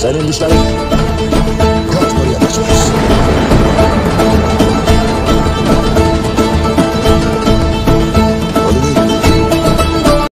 Zijn jullie stelling?